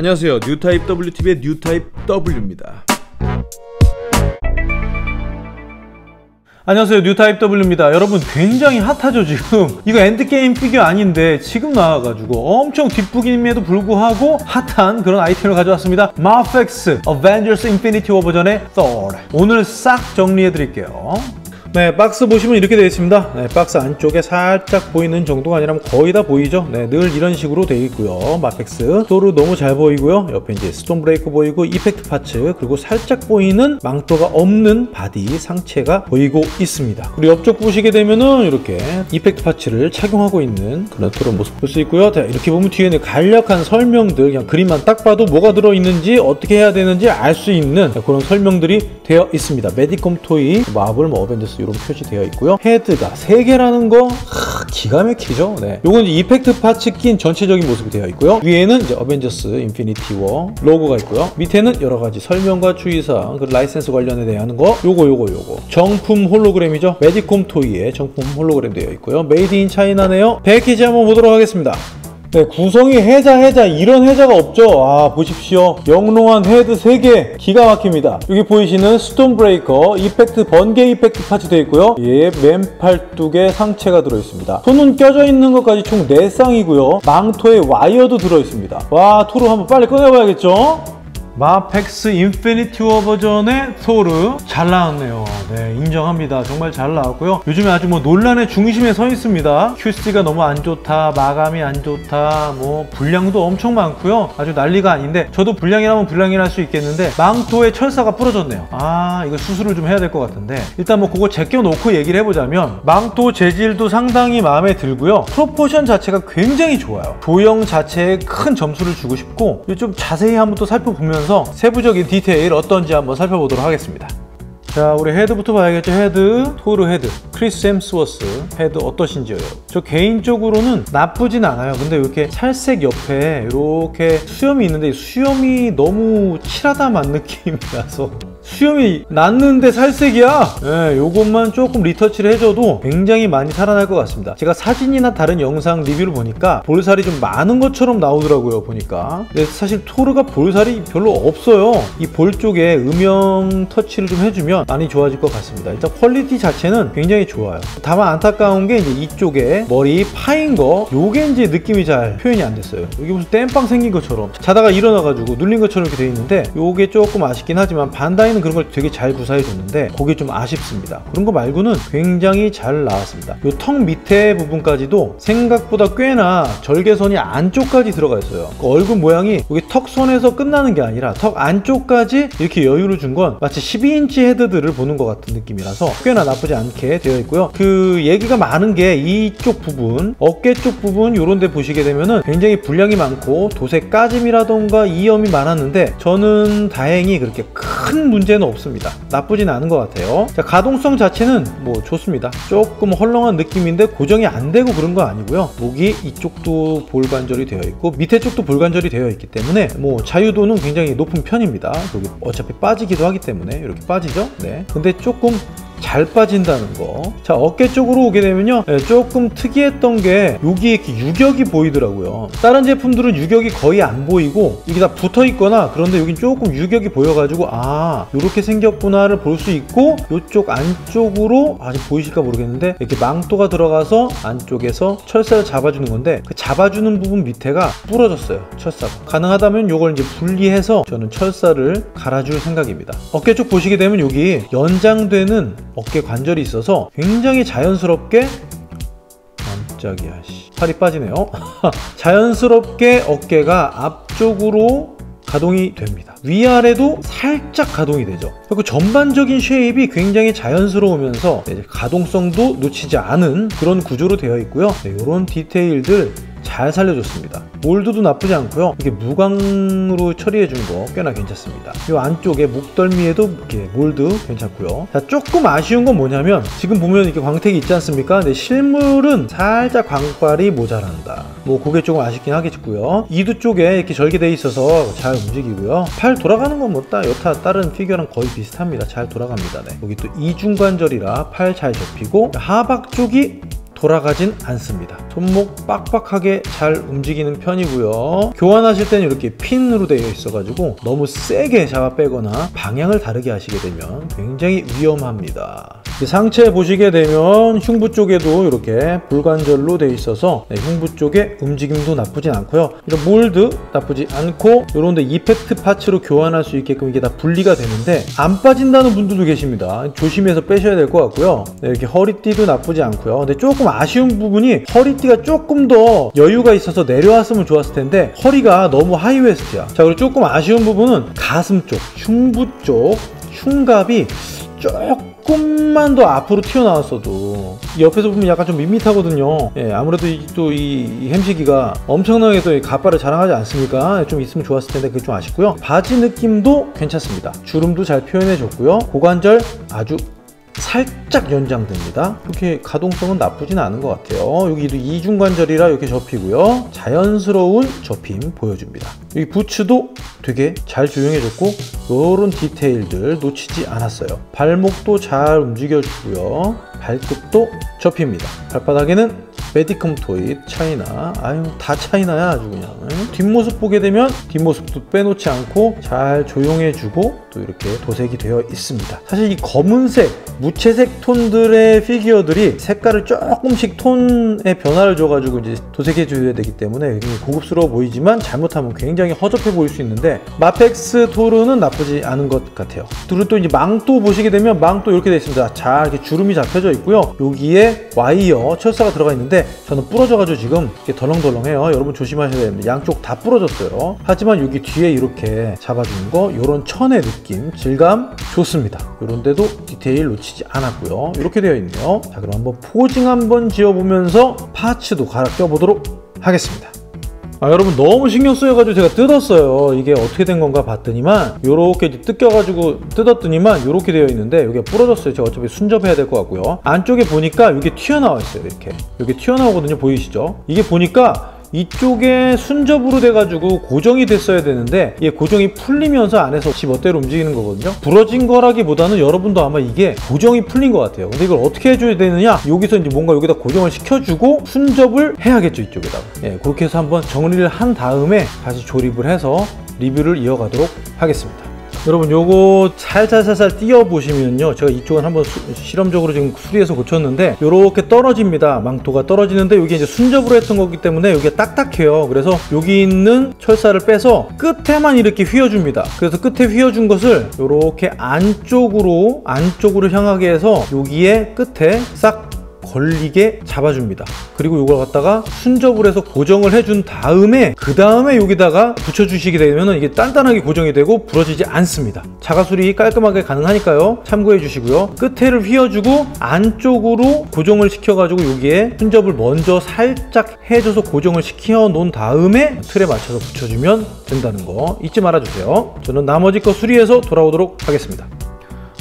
안녕하세요. 뉴타입 WTV의 뉴타입 W입니다. 안녕하세요. 뉴타입 W입니다. 여러분 굉장히 핫하죠 지금? 이거 엔드게임 피규어 아닌데 지금 나와가지고 엄청 뒷북임에도 불구하고 핫한 그런 아이템을 가져왔습니다. 마펙스 어벤져스 인피니티 워 버전의 Thor. 오늘 싹 정리해 드릴게요 네, 박스 보시면 이렇게 되어 있습니다. 네, 박스 안쪽에 살짝 보이는 정도가 아니라면 거의 다 보이죠. 네, 늘 이런 식으로 되어 있고요. 마펙스 토르 너무 잘 보이고요. 옆에 이제 스톰브레이커 보이고 effect parts 그리고 살짝 보이는 망토가 없는 바디 상체가 보이고 있습니다. 그리고 옆쪽 보시게 되면은 이렇게 effect parts를 착용하고 있는 그런 그런 모습 볼 수 있고요. 자, 이렇게 보면 뒤에는 간략한 설명들 그냥 그림만 딱 봐도 뭐가 들어 있는지 어떻게 해야 되는지 알 수 있는 그런 설명들이 되어 있습니다. 메디콤 토이, 마블, 뭐 어벤져스 이런 표시되어 있고요. 헤드가 3개라는 거 하, 기가 막히죠. 네. 요건 이제 effect parts 낀 전체적인 모습이 되어 있고요. 위에는 이제 어벤져스 인피니티 워 로고가 있고요. 밑에는 여러 가지 설명과 주의사항, 그 라이센스 관련에 대한 거 요거 요거 요거 정품 홀로그램이죠. 메디콤 토이의 정품 홀로그램 되어 있고요. made in China네요. 패키지 한번 보도록 하겠습니다. 네, 구성이 혜자 혜자 이런 혜자가 없죠. 아 보십시오. 영롱한 헤드 3개 기가 막힙니다. 여기 보이시는 스톰브레이커 effect 번개 effect parts 되어 있고요. 예, 맨팔 뚝에 상체가 들어 있습니다. 손은 껴져 있는 것까지 총 4쌍이고요. 망토에 와이어도 들어 있습니다. 와 토르 한번 빨리 꺼내봐야겠죠? 마펙스 인피니티 워 버전의 토르 잘 나왔네요. 네 인정합니다. 정말 잘 나왔고요. 요즘에 아주 뭐 논란의 중심에 서 있습니다. QC가 너무 안 좋다 마감이 안 좋다 뭐 불량도 엄청 많고요. 아주 난리가 아닌데 저도 불량이라면 불량이랄 수 있겠는데 망토에 철사가 부러졌네요. 아 이거 수술을 좀 해야 될 것 같은데. 일단 뭐 그거 제껴놓고 얘기를 해보자면 망토 재질도 상당히 마음에 들고요. proportion 자체가 굉장히 좋아요. 조형 자체에 큰 점수를 주고 싶고 좀 자세히 한번 또 살펴보면 보 면서 세부적인 디테일 어떤지 한번 살펴보도록 하겠습니다. 자 우리 헤드부터 봐야겠죠? 헤드 토르 헤드. 크리스 햄스워스 헤드 어떠신지요? 저 개인적으로는 나쁘진 않아요. 근데 이렇게 살색 옆에 이렇게 수염이 있는데 수염이 너무 칠하다만 느낌이 라서 수염이 났는데 살색이야. 네, 요것만 조금 리터치를 해줘도 굉장히 많이 살아날 것 같습니다. 제가 사진이나 다른 영상 리뷰를 보니까 볼살이 좀 많은 것처럼 나오더라고요 보니까. 근데 사실 토르가 볼살이 별로 없어요. 이 볼 쪽에 음영 터치를 좀 해주면 많이 좋아질 것 같습니다. 일단 퀄리티 자체는 굉장히 좋아요. 다만 안타까운 게 이제 이쪽에 머리 파인 거 요게 이제 느낌이 잘 표현이 안 됐어요. 여기 무슨 땜빵 생긴 것처럼 자다가 일어나가지고 눌린 것처럼 이렇게 돼 있는데 요게 조금 아쉽긴 하지만 반다이는 그런 걸 되게 잘 구사해 줬는데 그게 좀 아쉽습니다. 그런 거 말고는 굉장히 잘 나왔습니다. 요턱 밑에 부분까지도 생각보다 꽤나 절개선이 안쪽까지 들어가 있어요. 그 얼굴 모양이 여기 턱선에서 끝나는 게 아니라 턱 안쪽까지 이렇게 여유를 준 건 마치 12인치 헤드들을 보는 것 같은 느낌이라서 꽤나 나쁘지 않게 되어 있고요. 그 얘기가 많은 게 이쪽 부분 어깨 쪽 부분 요런 데 보시게 되면은 굉장히 분량이 많고 도색 까짐이라던가 이염이 많았는데 저는 다행히 그렇게 큰 문제 는 없습니다. 나쁘진 않은 것 같아요. 자 가동성 자체는 뭐 좋습니다. 조금 헐렁한 느낌인데 고정이 안 되고 그런 거 아니고요. 목이 이쪽도 볼관절이 되어 있고 밑에 쪽도 볼관절이 되어 있기 때문에 뭐 자유도는 굉장히 높은 편입니다. 어차피 빠지기도 하기 때문에 이렇게 빠지죠? 네. 근데 조금 잘 빠진다는 거. 자, 어깨 쪽으로 오게 되면요. 네, 조금 특이했던 게 여기에 이렇게 유격이 보이더라고요. 다른 제품들은 유격이 거의 안 보이고 이게 다 붙어 있거나 그런데 여긴 조금 유격이 보여가지고 아, 이렇게 생겼구나를 볼 수 있고 이쪽 안쪽으로 아직 보이실까 모르겠는데 이렇게 망토가 들어가서 안쪽에서 철사를 잡아주는 건데 그 잡아주는 부분 밑에가 부러졌어요. 철사가. 가능하다면 이걸 이제 분리해서 저는 철사를 갈아줄 생각입니다. 어깨 쪽 보시게 되면 여기 연장되는 어깨 관절이 있어서 굉장히 자연스럽게 깜짝이야 씨. 팔이 빠지네요. 자연스럽게 어깨가 앞쪽으로 가동이 됩니다. 위아래도 살짝 가동이 되죠. 그리고 전반적인 shape이 굉장히 자연스러우면서 가동성도 놓치지 않은 그런 구조로 되어 있고요. 네, 이런 디테일들 잘 살려줬습니다. 몰드도 나쁘지 않고요. 이게 무광으로 처리해 준 거 꽤나 괜찮습니다. 이 안쪽에 목덜미에도 이렇게 몰드 괜찮고요. 자 조금 아쉬운 건 뭐냐면 지금 보면 이렇게 광택이 있지 않습니까? 근데 실물은 살짝 광발이 모자란다. 뭐 그게 조금 아쉽긴 하겠고요. 이두 쪽에 이렇게 절개돼 있어서 잘 움직이고요. 팔 돌아가는 건뭐 따, 여타 다른 피규어랑 거의 비슷합니다. 잘 돌아갑니다. 네. 여기 또 이중관절이라 팔 잘 접히고 하박 쪽이 돌아가진 않습니다. 손목 빡빡하게 잘 움직이는 편이고요. 교환하실 때는 이렇게 핀으로 되어 있어 가지고 너무 세게 잡아 빼거나 방향을 다르게 하시게 되면 굉장히 위험합니다. 상체 보시게 되면 흉부 쪽에도 이렇게 볼관절로 되어 있어서 네, 흉부 쪽에 움직임도 나쁘진 않고요. 이런 몰드 나쁘지 않고 이런 데 effect parts로 교환할 수 있게끔 이게 다 분리가 되는데 안 빠진다는 분들도 계십니다. 조심해서 빼셔야 될 것 같고요. 네, 이렇게 허리띠도 나쁘지 않고요. 근데 조금 아쉬운 부분이 허리띠가 조금 더 여유가 있어서 내려왔으면 좋았을 텐데 허리가 너무 하이웨스트야. 자 그리고 조금 아쉬운 부분은 가슴 쪽, 흉부 쪽 흉갑이 조금만 더 앞으로 튀어나왔어도 옆에서 보면 약간 좀 밋밋하거든요. 예, 아무래도 또이 이 햄시기가 엄청나게 또 가빠를 자랑하지 않습니까? 좀 있으면 좋았을 텐데 그게 좀 아쉽고요. 바지 느낌도 괜찮습니다. 주름도 잘 표현해 줬고요. 고관절 아주 살짝 연장됩니다. 이렇게 가동성은 나쁘진 않은 것 같아요. 여기도 이중관절이라 이렇게 접히고요. 자연스러운 접힘 보여줍니다. 여기 부츠도 되게 잘 조형해줬고 이런 디테일들 놓치지 않았어요. 발목도 잘 움직여주고요. 발끝도 접힙니다. 발바닥에는 Medicom Toy China 아유 다 차이나야 아주 그냥 뒷모습 보게 되면 뒷모습도 빼놓지 않고 잘 조형해주고 또 이렇게 도색이 되어 있습니다 사실 이 검은색 무채색 톤들의 피규어들이 색깔을 조금씩 톤의 변화를 줘가지고 이제 도색해 줘야 되기 때문에 굉장히 고급스러워 보이지만 잘못하면 굉장히 허접해 보일 수 있는데 마펙스 토르는 나쁘지 않은 것 같아요 그리고 또 이제 망토 보시게 되면 망토 이렇게 되어 있습니다 잘 이렇게 주름이 잡혀져 있고요 여기에 와이어 철사가 들어가 있는데 저는 부러져가지고 지금 이렇게 덜렁덜렁해요. 여러분 조심하셔야 됩니다. 양쪽 다 부러졌어요. 하지만 여기 뒤에 이렇게 잡아주는 거 이런 천의 느낌, 질감 좋습니다. 이런데도 디테일 놓치지 않았고요. 이렇게 되어 있네요. 자 그럼 한번 포징 한번 지어보면서 파츠도 갈아 껴보도록 하겠습니다. 아, 여러분 너무 신경 쓰여가지고 제가 뜯었어요. 이게 어떻게 된 건가 봤더니만 요렇게 뜯겨가지고 뜯었더니만 요렇게 되어 있는데 이게 부러졌어요. 제가 어차피 순접해야 될 것 같고요. 안쪽에 보니까 이게 튀어나와 있어요. 이렇게 이게 튀어나오거든요. 보이시죠? 이게 보니까 이쪽에 순접으로 돼가지고 고정이 됐어야 되는데 이게 고정이 풀리면서 안에서 지 멋대로 움직이는 거거든요. 부러진 거라기보다는 여러분도 아마 이게 고정이 풀린 것 같아요. 근데 이걸 어떻게 해줘야 되느냐? 여기서 이제 뭔가 여기다 고정을 시켜주고 순접을 해야겠죠 이쪽에다가 예, 그렇게 해서 한번 정리를 한 다음에 다시 조립을 해서 리뷰를 이어가도록 하겠습니다 여러분 요거 살살살살 띄워 보시면요. 제가 이쪽은 한번 수, 실험적으로 지금 수리해서 고쳤는데 요렇게 떨어집니다. 망토가 떨어지는데 여기 이제 순접으로 했던 거기 때문에 여기가 딱딱해요. 그래서 여기 있는 철사를 빼서 끝에만 이렇게 휘어줍니다. 그래서 끝에 휘어준 것을 요렇게 안쪽으로 안쪽으로 향하게 해서 여기에 끝에 싹 걸리게 잡아줍니다. 그리고 이걸 갖다가 순접을 해서 고정을 해준 다음에 그 다음에 여기다가 붙여주시게 되면 이게 단단하게 고정이 되고 부러지지 않습니다. 자가술이 깔끔하게 가능하니까요. 참고해 주시고요. 끝에를 휘어주고 안쪽으로 고정을 시켜가지고 여기에 순접을 먼저 살짝 해줘서 고정을 시켜 놓은 다음에 틀에 맞춰서 붙여주면 된다는 거 잊지 말아주세요. 저는 나머지 거 수리해서 돌아오도록 하겠습니다.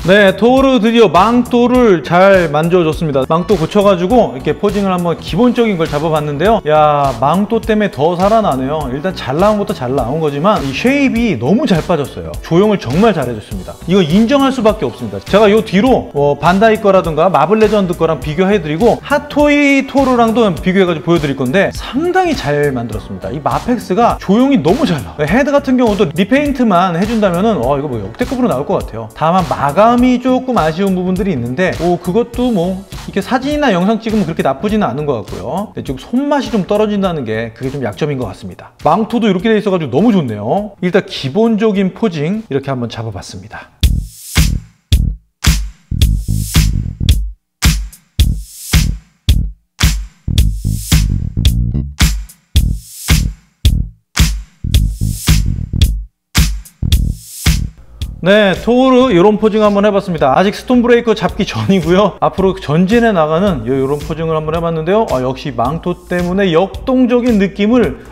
네, 토르 드디어 망토를 잘 만져줬습니다. 망토 고쳐가지고 이렇게 posing을 한번 기본적인 걸 잡아봤는데요. 야, 망토 때문에 더 살아나네요. 일단 잘 나온 것도 잘 나온 거지만 이 shape이 너무 잘 빠졌어요. 조형을 정말 잘해줬습니다. 이거 인정할 수밖에 없습니다. 제가 요 뒤로 어, 반다이 거라든가 마블 레전드 거랑 비교해드리고 핫토이 토르랑도 비교해가지고 보여드릴 건데 상당히 잘 만들었습니다. 이 마펙스가 조형이 너무 잘 나와요. 헤드 같은 경우도 repaint만 해준다면 은 어, 이거 뭐 역대급으로 나올 것 같아요. 다만 마감 마감이 조금 아쉬운 부분들이 있는데 오 그것도 뭐 이렇게 사진이나 영상 찍으면 그렇게 나쁘지는 않은 것 같고요. 근데 좀 손맛이 좀 떨어진다는 게 그게 좀 약점인 것 같습니다. 망토도 이렇게 돼 있어가지고 너무 좋네요. 일단 기본적인 posing 이렇게 한번 잡아봤습니다 네, 토르 이런 posing 한번 해봤습니다. 아직 스톰 브레이커 잡기 전이고요. 앞으로 전진해 나가는 이런 posing을 한번 해봤는데요. 아, 역시 망토 때문에 역동적인 느낌을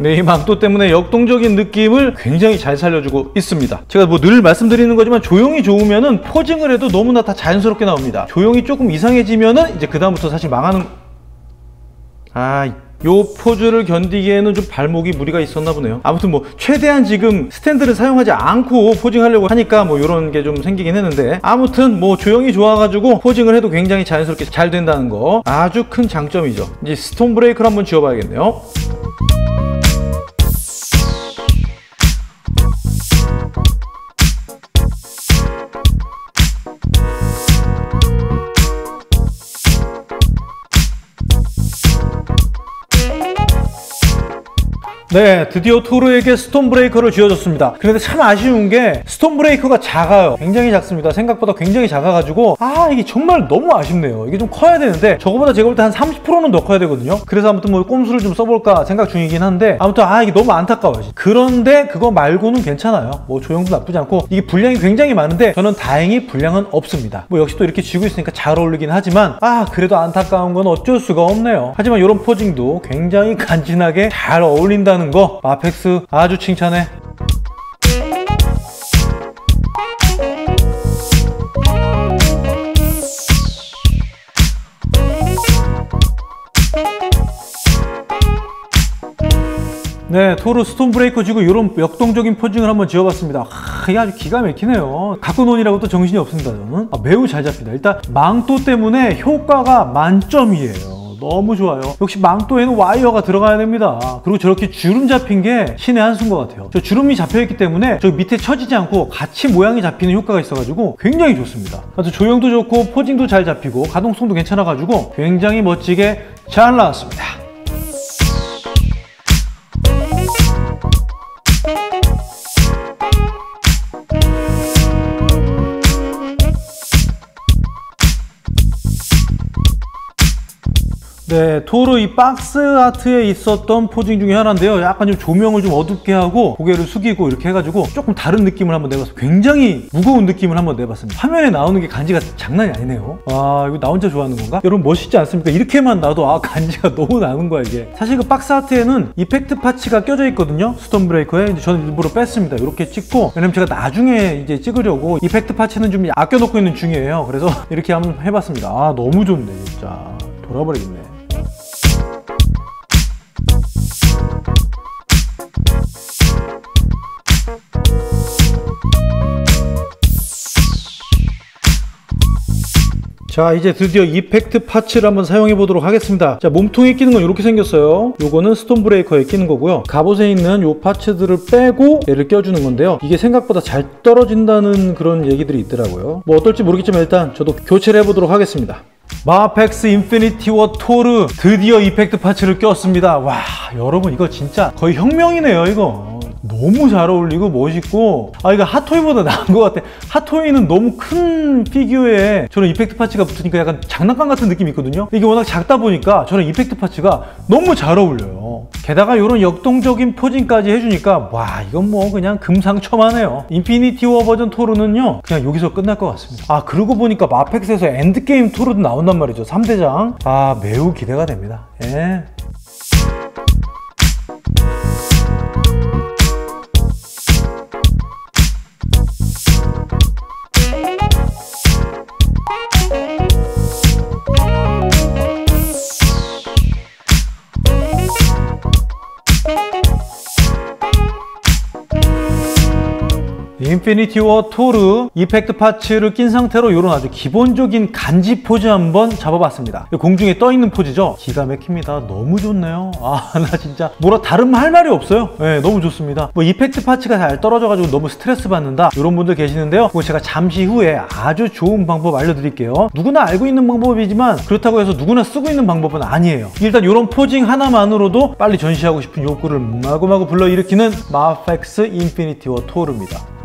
네, 이 망토 때문에 역동적인 느낌을 굉장히 잘 살려주고 있습니다. 제가 뭐 늘 말씀드리는 거지만 조형이 좋으면은 posing을 해도 너무나 다 자연스럽게 나옵니다. 조형이 조금 이상해지면은 이제 그다음부터 사실 망하는 아 요 포즈를 견디기에는 좀 발목이 무리가 있었나 보네요. 아무튼 뭐 최대한 지금 스탠드를 사용하지 않고 posing하려고 하니까 뭐 이런 게 좀 생기긴 했는데 아무튼 뭐 조형이 좋아가지고 posing을 해도 굉장히 자연스럽게 잘 된다는 거 아주 큰 장점이죠. 이제 스톰 브레이커를 한번 쥐어봐야겠네요. 네, 드디어 토르에게 스톰 브레이커를 쥐어줬습니다. 그런데 참 아쉬운 게 스톰 브레이커가 작아요. 굉장히 작습니다. 생각보다 굉장히 작아가지고 아 이게 정말 너무 아쉽네요. 이게 좀 커야 되는데 저거보다 제가 볼 때 한 30%는 더 커야 되거든요. 그래서 아무튼 뭐 꼼수를 좀 써볼까 생각 중이긴 한데 아무튼 아 이게 너무 안타까워요. 그런데 그거 말고는 괜찮아요. 뭐 조형도 나쁘지 않고 이게 불량이 굉장히 많은데 저는 다행히 불량은 없습니다. 뭐 역시 또 이렇게 쥐고 있으니까 잘 어울리긴 하지만 아 그래도 안타까운 건 어쩔 수가 없네요. 하지만 이런 posing도 굉장히 간지나게 잘 어울린다는 하는 거 마펙스 아주 칭찬해 네, 토르 스톰 브레이커 쥐고 이런 역동적인 posing을 한번 지어봤습니다. 하, 이게 아주 기가 막히네요. 갖고 노느라고 또 정신이 없습니다, 저는. 아, 매우 잘 잡힙니다. 일단 망토 때문에 효과가 만점이에요. 너무 좋아요. 역시 망토에는 와이어가 들어가야 됩니다. 그리고 저렇게 주름 잡힌 게 신의 한 수인 것 같아요. 저 주름이 잡혀있기 때문에 저 밑에 처지지 않고 같이 모양이 잡히는 효과가 있어가지고 굉장히 좋습니다. 아주 조형도 좋고 posing도 잘 잡히고 가동성도 괜찮아가지고 굉장히 멋지게 잘 나왔습니다. 네, 토르 이 box art에 있었던 posing 중에 하나인데요. 약간 좀 조명을 좀 어둡게 하고 고개를 숙이고 이렇게 해가지고 조금 다른 느낌을 한번 내봤어요. 굉장히 무거운 느낌을 한번 내봤습니다. 화면에 나오는 게 간지가 장난이 아니네요. 아, 이거 나 혼자 좋아하는 건가? 여러분 멋있지 않습니까? 이렇게만 나도 아, 간지가 너무 나는 거야, 이게. 사실 그 box art에는 effect parts가 껴져 있거든요. 스톰브레이커에. 저는 일부러 뺐습니다. 이렇게 찍고. 왜냐면 제가 나중에 이제 찍으려고 effect parts는 좀 아껴놓고 있는 중이에요. 그래서 이렇게 한번 해봤습니다. 아, 너무 좋네, 진짜. 돌아버리겠네. 자 이제 드디어 이펙트 파츠를 한번 사용해 보도록 하겠습니다. 자 몸통에 끼는 건 이렇게 생겼어요. 요거는 스톤 브레이커에 끼는 거고요. 갑옷에 있는 요 파츠들을 빼고 얘를 껴주는 건데요. 이게 생각보다 잘 떨어진다는 그런 얘기들이 있더라고요. 뭐 어떨지 모르겠지만 일단 저도 교체를 해보도록 하겠습니다. 마펙스 인피니티워 토르 드디어 effect parts를 꼈습니다. 와 여러분 이거 진짜 거의 혁명이네요 이거 너무 잘 어울리고 멋있고 아 이거 핫토이보다 나은 것 같아. 핫토이는 너무 큰 피규어에 저런 effect parts가 붙으니까 약간 장난감 같은 느낌이 있거든요. 이게 워낙 작다 보니까 저런 effect parts가 너무 잘 어울려요. 게다가 이런 역동적인 posing까지 해주니까 와 이건 뭐 그냥 금상첨화네요. 인피니티 워 버전 토르는요 그냥 여기서 끝날 것 같습니다. 아 그러고 보니까 마펙스에서 엔드게임 토르도 나온단 말이죠 3대장. 아 매우 기대가 됩니다. 예. 인피니티 워 토르 effect parts를 낀 상태로 이런 아주 기본적인 간지 포즈 한번 잡아봤습니다. 공중에 떠 있는 포즈죠. 기가 막힙니다. 너무 좋네요. 아 나 진짜 뭐라 다른 할 말이 없어요. 네, 너무 좋습니다. 뭐 effect parts가 잘 떨어져가지고 너무 스트레스 받는다 이런 분들 계시는데요. 그거 제가 잠시 후에 아주 좋은 방법 알려드릴게요. 누구나 알고 있는 방법이지만 그렇다고 해서 누구나 쓰고 있는 방법은 아니에요. 일단 이런 posing 하나만으로도 빨리 전시하고 싶은 욕구를 마구마구 불러일으키는 마펙스 인피니티 워 토르입니다.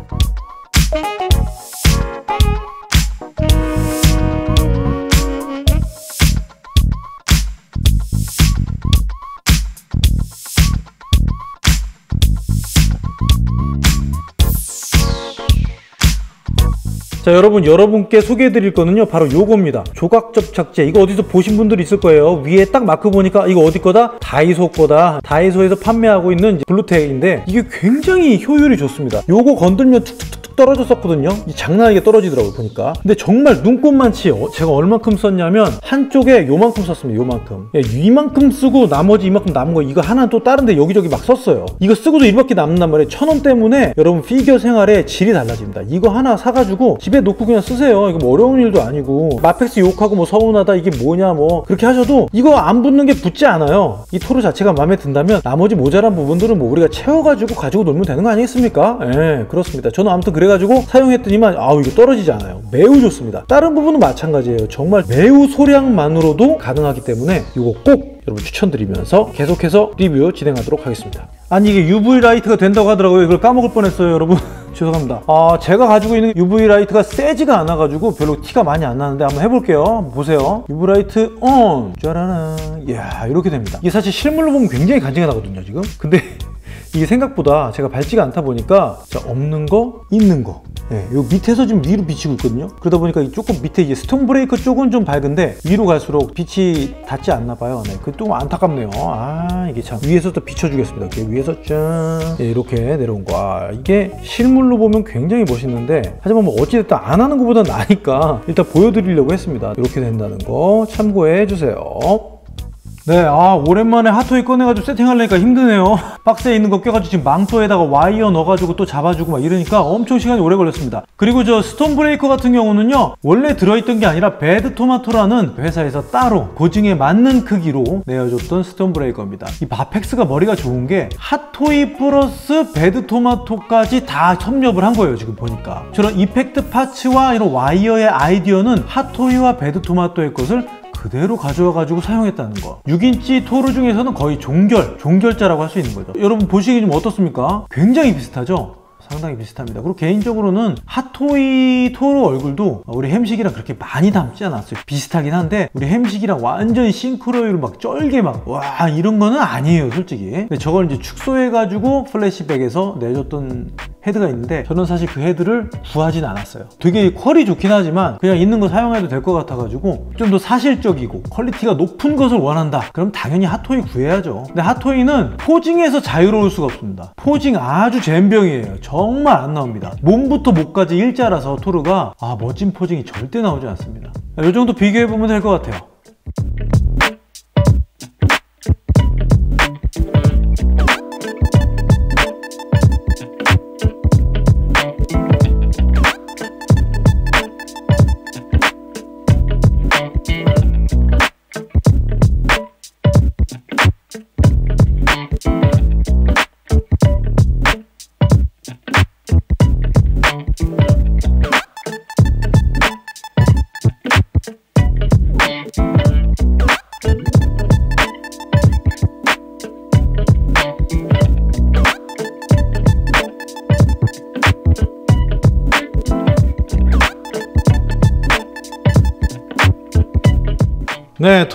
자 여러분 여러분께 소개해 드릴 거는요 바로 요겁니다. 조각 접착제. 이거 어디서 보신 분들 있을 거예요. 위에 딱 마크 보니까 이거 어디 거다? 다이소 거다. 다이소에서 판매하고 있는 블루택인데 이게 굉장히 효율이 좋습니다. 요거 건들면 툭툭툭 툭 떨어졌었거든요. 이 장난 아니게 떨어지더라고요, 보니까. 근데 정말 눈꼽만치 어, 제가 얼만큼 썼냐면 한쪽에 요만큼 썼습니다, 요만큼. 예, 이만큼 쓰고 나머지 이만큼 남은 거 이거 하나 또 다른데 여기저기 막 썼어요. 이거 쓰고도 이밖에 남는단 말이에요. 천 원 때문에 여러분 피규어 생활의 질이 달라집니다. 이거 하나 사가지고 집에 놓고 그냥 쓰세요. 이거 뭐 어려운 일도 아니고 마펙스 욕하고 뭐 서운하다 이게 뭐냐 뭐 그렇게 하셔도 이거 안 붙는 게 붙지 않아요. 이 토르 자체가 마음에 든다면 나머지 모자란 부분들은 뭐 우리가 채워가지고 가지고 놀면 되는 거 아니겠습니까? 예, 그렇습니다. 저는 아무튼 그래 가지고 사용했더니만 아우 이거 떨어지지 않아요. 매우 좋습니다. 다른 부분은 마찬가지예요. 정말 매우 소량만으로도 가능하기 때문에 이거 꼭 여러분 추천드리면서 계속해서 리뷰 진행하도록 하겠습니다. 아니 이게 UV light가 된다고 하더라고요. 이걸 까먹을 뻔했어요, 여러분. 죄송합니다. 아, 제가 가지고 있는 UV light가 세지가 않아 가지고 별로 티가 많이 안 나는데 한번 해볼게요. 보세요. UV light on! 짜라란. 이야, 이렇게 됩니다. 이게 사실 실물로 보면 굉장히 간지가 나거든요, 지금. 근데 이게 생각보다 제가 밝지가 않다 보니까 자, 없는 거, 있는 거. 예, 요 밑에서 지금 위로 비치고 있거든요. 그러다 보니까 이 조금 밑에 이제 스톰브레이커 쪽은 좀 밝은데 위로 갈수록 빛이 닿지 않나 봐요. 네, 그좀 안타깝네요. 아 이게 참 위에서 또 비춰주겠습니다. 이렇게 위에서 짠 예, 이렇게 내려온 거. 아, 이게 실물로 보면 굉장히 멋있는데 하지만 뭐 어찌됐든 안 하는 것보다 나니까 일단 보여드리려고 했습니다. 이렇게 된다는 거 참고해 주세요. 네, 아 오랜만에 핫토이 꺼내가지고 세팅하려니까 힘드네요. 박스에 있는 거 껴가지고 지금 망토에다가 와이어 넣어가지고 또 잡아주고 막 이러니까 엄청 시간이 오래 걸렸습니다. 그리고 저 스톰브레이커 같은 경우는요, 원래 들어있던 게 아니라 배드 토마토라는 회사에서 따로 고증에 맞는 크기로 내어줬던 스톰브레이커입니다. 이 마펙스가 머리가 좋은 게 핫토이 플러스 배드 토마토까지 다 섭렵을 한 거예요, 지금 보니까. 저런 effect parts와 이런 와이어의 아이디어는 핫토이와 배드 토마토의 것을 그대로 가져와 가지고 사용했다는 거 6인치 토르 중에서는 거의 종결, 종결자라고 할 수 있는 거죠 여러분 보시기 좀 어떻습니까? 굉장히 비슷하죠? 상당히 비슷합니다. 그리고 개인적으로는 핫토이 토르 얼굴도 우리 햄식이랑 그렇게 많이 닮지 않았어요. 비슷하긴 한데 우리 햄식이랑 완전히 싱크로율 막 쩔게 막 와 이런 거는 아니에요 솔직히. 근데 저걸 이제 축소해 가지고 플래시백에서 내줬던 헤드가 있는데 저는 사실 그 헤드를 구하진 않았어요. 되게 퀄이 좋긴 하지만 그냥 있는 거 사용해도 될 것 같아가지고 좀 더 사실적이고 퀄리티가 높은 것을 원한다. 그럼 당연히 핫토이 구해야죠. 근데 핫토이는 posing에서 자유로울 수가 없습니다. posing 아주 잼병이에요. 정말 안 나옵니다. 몸부터 목까지 일자라서 토르가 아 멋진 포징이 절대 나오지 않습니다. 이 정도 비교해보면 될 것 같아요.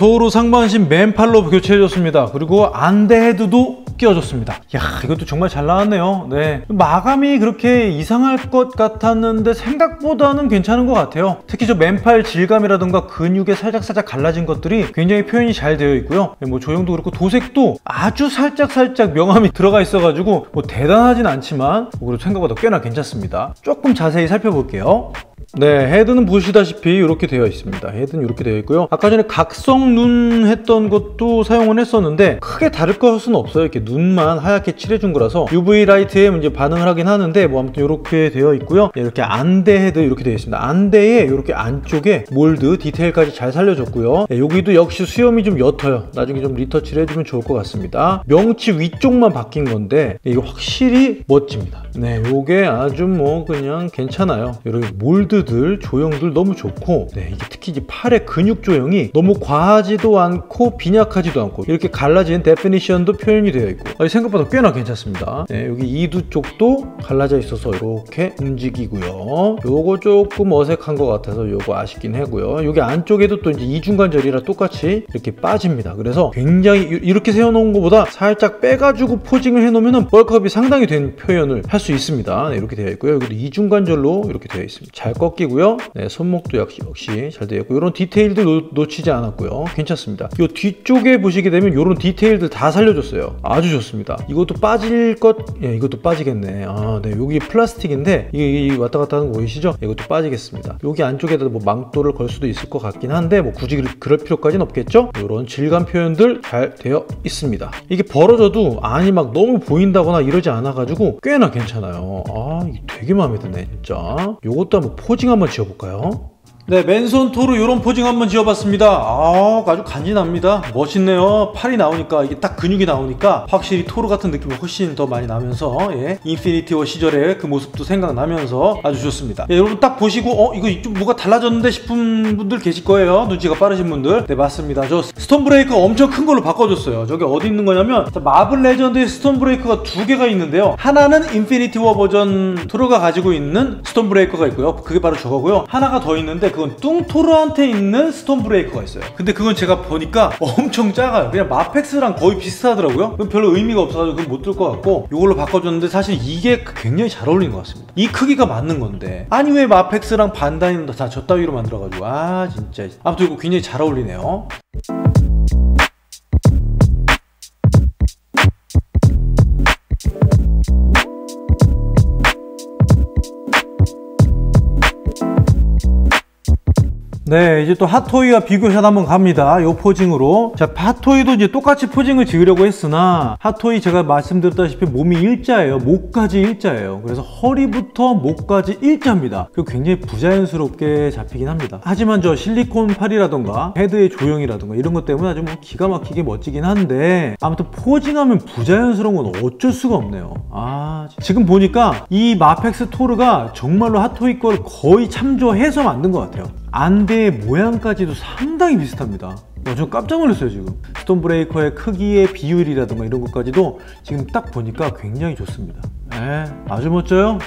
네, 도우로 상반신 맨팔로 교체해줬습니다. 그리고 안대 헤드도 끼워줬습니다. 야, 이것도 정말 잘 나왔네요. 네, 마감이 그렇게 이상할 것 같았는데 생각보다는 괜찮은 것 같아요. 특히 저 맨팔 질감이라던가 근육에 살짝살짝 갈라진 것들이 굉장히 표현이 잘 되어 있고요. 네, 뭐 조형도 그렇고 도색도 아주 살짝살짝 명암이 들어가 있어가지고 뭐 대단하진 않지만 뭐 그래도 생각보다 꽤나 괜찮습니다. 조금 자세히 살펴볼게요. 네, 헤드는 보시다시피 이렇게 되어 있습니다. 헤드는 이렇게 되어 있고요. 아까 전에 각성 눈 했던 것도 사용을 했었는데 크게 다를 것은 없어요. 이렇게 눈만 하얗게 칠해준 거라서 UV light에 이제 반응을 하긴 하는데 뭐 아무튼 이렇게 되어 있고요. 네, 이렇게 안대 헤드 이렇게 되어 있습니다. 안대에 이렇게 안쪽에 mold 디테일까지 잘 살려줬고요. 네, 여기도 역시 수염이 좀 옅어요. 나중에 좀 retouch를 해주면 좋을 것 같습니다. 명치 위쪽만 바뀐 건데 네, 이거 확실히 멋집니다. 네, 이게 아주 뭐 그냥 괜찮아요. 이렇게 mold 밴드들 조형들 너무 좋고 네, 이게 특히 이제 팔의 근육 조형이 너무 과하지도 않고 빈약하지도 않고 이렇게 갈라진 definition도 표현이 되어 있고 아니, 생각보다 꽤나 괜찮습니다. 네, 여기 이두 쪽도 갈라져 있어서 이렇게 움직이고요. 요거 조금 어색한 것 같아서 요거 아쉽긴 하고요. 여기 안쪽에도 또 이제 이중관절이라 똑같이 이렇게 빠집니다. 그래서 굉장히 이렇게 세워놓은 것보다 살짝 빼가지고 포징을 해놓으면 벌크업이 상당히 된 표현을 할 수 있습니다. 네, 이렇게 되어 있고요. 여기도 이중관절로 이렇게 되어 있습니다. 잘 꺾. 꺾이고요. 네, 손목도 역시, 역시 잘 되어 있고 이런 디테일들 놓, 놓치지 않았고요. 괜찮습니다. 이 뒤쪽에 보시게 되면 이런 디테일들 다 살려줬어요. 아주 좋습니다. 이것도 빠질 것, 예, 이것도 빠지겠네. 아, 네, 여기 플라스틱인데 이게, 이게 왔다 갔다 하는 거 보이시죠? 네, 이것도 빠지겠습니다. 여기 안쪽에다 뭐 망토를 걸 수도 있을 것 같긴 한데 뭐 굳이 그럴 필요까지는 없겠죠? 이런 질감 표현들 잘 되어 있습니다. 이게 벌어져도 안이 막 너무 보인다거나 이러지 않아가지고 꽤나 괜찮아요. 아, 되게 마음에 드네, 진짜. 요것도 한번 posing 한번 지어볼까요? 네, 맨손 토르 이런 posing 한번 지어봤습니다. 아, 아주 간지납니다. 멋있네요. 팔이 나오니까 이게 딱 근육이 나오니까 확실히 토르 같은 느낌이 훨씬 더 많이 나면서 예, 인피니티 워 시절의 그 모습도 생각나면서 아주 좋습니다. 예, 여러분 딱 보시고 어 이거 좀 뭐가 달라졌는데 싶은 분들 계실 거예요. 눈치가 빠르신 분들. 네, 맞습니다. 저 스톰 브레이커 엄청 큰 걸로 바꿔줬어요. 저게 어디 있는 거냐면 마블 레전드의 스톰 브레이커가 두 개가 있는데요. 하나는 인피니티 워 버전 토르가 가지고 있는 스톰 브레이커가 있고요. 그게 바로 저거고요. 하나가 더 있는데 그건 뚱토르한테 있는 스톰 브레이커가 있어요. 근데 그건 제가 보니까 엄청 작아요. 그냥 마펙스랑 거의 비슷하더라고요. 별로 의미가 없어가지고 그건 못 들 것 같고 이걸로 바꿔줬는데 사실 이게 굉장히 잘 어울리는 것 같습니다. 이 크기가 맞는 건데 아니 왜 마펙스랑 반다이는 다 저 따위로 만들어가지고 아 진짜 아무튼 이거 굉장히 잘 어울리네요. 네, 이제 또 핫토이와 비교샷 한번 갑니다. 요 posing으로. 자, 핫토이도 이제 똑같이 posing을 지으려고 했으나, 핫토이 제가 말씀드렸다시피 몸이 일자예요. 목까지 일자예요. 그래서 허리부터 목까지 일자입니다. 그리고 굉장히 부자연스럽게 잡히긴 합니다. 하지만 저 실리콘 팔이라던가, 헤드의 조형이라던가 이런 것 때문에 아주 뭐 기가 막히게 멋지긴 한데, 아무튼 posing하면 부자연스러운 건 어쩔 수가 없네요. 아, 지금 보니까 이 마펙스 토르가 정말로 핫토이 걸 거의 참조해서 만든 것 같아요. 안대의 모양까지도 상당히 비슷합니다. 어, 저 깜짝 놀랐어요 지금. 스톤 브레이커의 크기의 비율이라든가 이런 것까지도 지금 딱 보니까 굉장히 좋습니다. 네, 아주 멋져요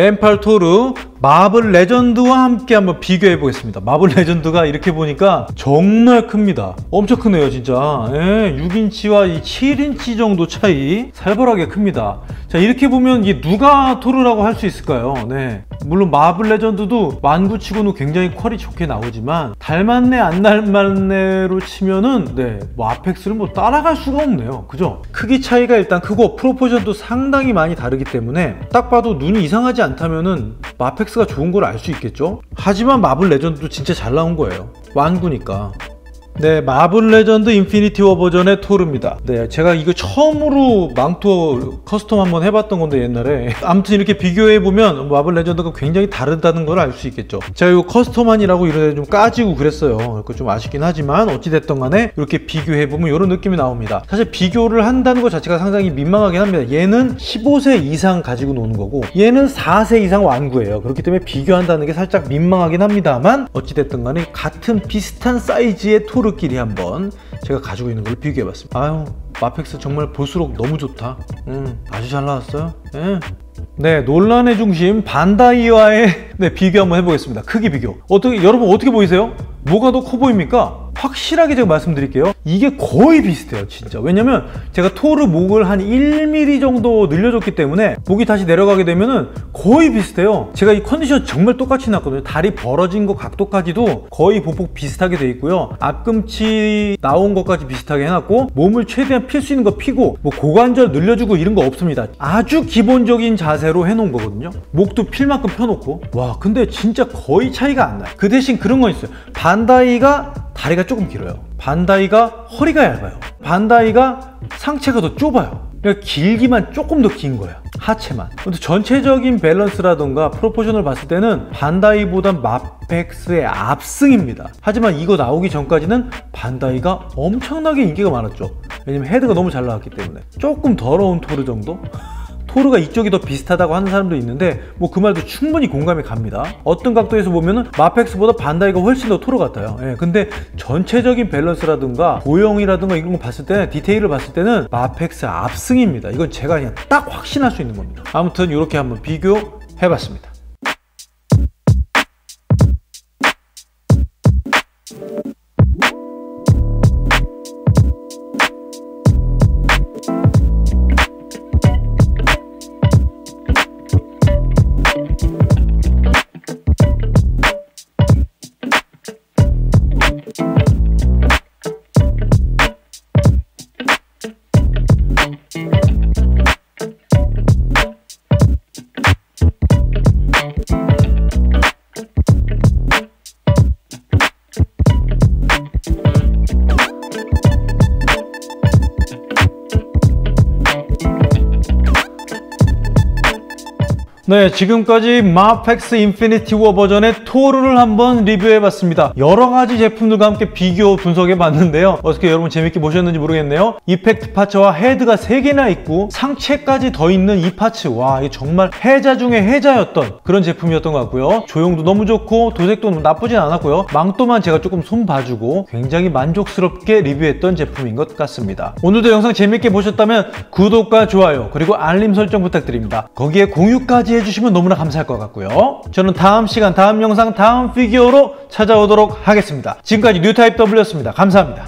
맨팔 토르 마블 레전드와 함께 한번 비교해 보겠습니다. 마블 레전드가 이렇게 보니까 정말 큽니다. 엄청 크네요, 진짜. 예, 6인치와 이 7인치 정도 차이 살벌하게 큽니다. 자, 이렇게 보면 이게 누가 토르라고 할 수 있을까요? 네. 물론 마블 레전드도 완구치고는 굉장히 퀄이 좋게 나오지만 닮았네 안 닮았네로 치면은 네, 뭐 마펙스를 뭐 따라갈 수가 없네요. 그죠? 크기 차이가 일단 크고 proportion도 상당히 많이 다르기 때문에 딱 봐도 눈이 이상하지 않다면은 마펙스가 좋은 걸 알 수 있겠죠? 하지만 마블 레전드도 진짜 잘 나온 거예요. 완구니까. 네, 마블 레전드 인피니티 워 버전의 토르입니다. 네, 제가 이거 처음으로 망토 custom 한번 해봤던 건데 옛날에 아무튼 이렇게 비교해보면 마블 레전드가 굉장히 다르다는 걸 알 수 있겠죠. 제가 이거 custom하느라고 이런 좀 까지고 그랬어요. 그러니까 좀 아쉽긴 하지만 어찌됐던 간에 이렇게 비교해보면 이런 느낌이 나옵니다. 사실 비교를 한다는 것 자체가 상당히 민망하긴 합니다. 얘는 15세 이상 가지고 노는 거고 얘는 4세 이상 완구예요. 그렇기 때문에 비교한다는 게 살짝 민망하긴 합니다만 어찌됐든 간에 같은 비슷한 사이즈의 토르 토르끼리 한번 제가 가지고 있는 걸 비교해 봤습니다. 아유 마펙스 정말 볼수록 너무 좋다. 음, 아주 잘 나왔어요. 예. 네, 논란의 중심 반다이와의 네, 비교 한번 해보겠습니다. 크기 비교. 어떻게 여러분 어떻게 보이세요? 뭐가 더 커 보입니까? 확실하게 제가 말씀드릴게요. 이게 거의 비슷해요, 진짜. 왜냐면 제가 토르 목을 한 1mm 정도 늘려줬기 때문에 목이 다시 내려가게 되면은 거의 비슷해요. 제가 이 컨디션 정말 똑같이 났거든요. 다리 벌어진 거 각도까지도 거의 보폭 비슷하게 돼 있고요. 앞꿈치 나온 것까지 비슷하게 해놨고 몸을 최대한 필 수 있는 거 피고 뭐 고관절 늘려주고 이런 거 없습니다. 아주 기본적인 자세로 해놓은 거거든요. 목도 필 만큼 펴놓고 와 근데 진짜 거의 차이가 안 나요. 그 대신 그런 건 있어요. 반다이가 다리가 조금 길어요. 반다이가 허리가 얇아요. 반다이가 상체가 더 좁아요. 그러니까 길기만 조금 더 긴 거예요. 하체만. 근데 전체적인 밸런스라던가 proportion을 봤을 때는 반다이보다 마펙스의 압승입니다. 하지만 이거 나오기 전까지는 반다이가 엄청나게 인기가 많았죠. 왜냐면 헤드가 너무 잘 나왔기 때문에. 조금 더러운 토르 정도? 토르가 이쪽이 더 비슷하다고 하는 사람도 있는데 뭐 그 말도 충분히 공감이 갑니다. 어떤 각도에서 보면은 마펙스보다 반다이가 훨씬 더 토르 같아요. 예, 근데 전체적인 밸런스라든가 보형이라든가 이런 거 봤을 때 디테일을 봤을 때는 마펙스 압승입니다. 이건 제가 그냥 딱 확신할 수 있는 겁니다. 아무튼 이렇게 한번 비교해봤습니다. thank you 네, 지금까지 마펙스 인피니티 워 버전의 토르를 한번 리뷰해봤습니다. 여러 가지 제품들과 함께 비교 분석해봤는데요. 어떻게 여러분 재밌게 보셨는지 모르겠네요. effect parts와 헤드가 3개나 있고 상체까지 더 있는 이 parts. 와, 이 정말 해자 중에 해자였던 그런 제품이었던 것 같고요. 조형도 너무 좋고 도색도 나쁘진 않았고요. 망토만 제가 조금 손 봐주고 굉장히 만족스럽게 리뷰했던 제품인 것 같습니다. 오늘도 영상 재밌게 보셨다면 구독과 좋아요 그리고 알림 설정 부탁드립니다. 거기에 공유까지 해 주시면 너무나 감사할 것 같고요. 저는 다음 시간, 다음 영상, 다음 피규어로 찾아오도록 하겠습니다. 지금까지 뉴타입 W였습니다. 감사합니다.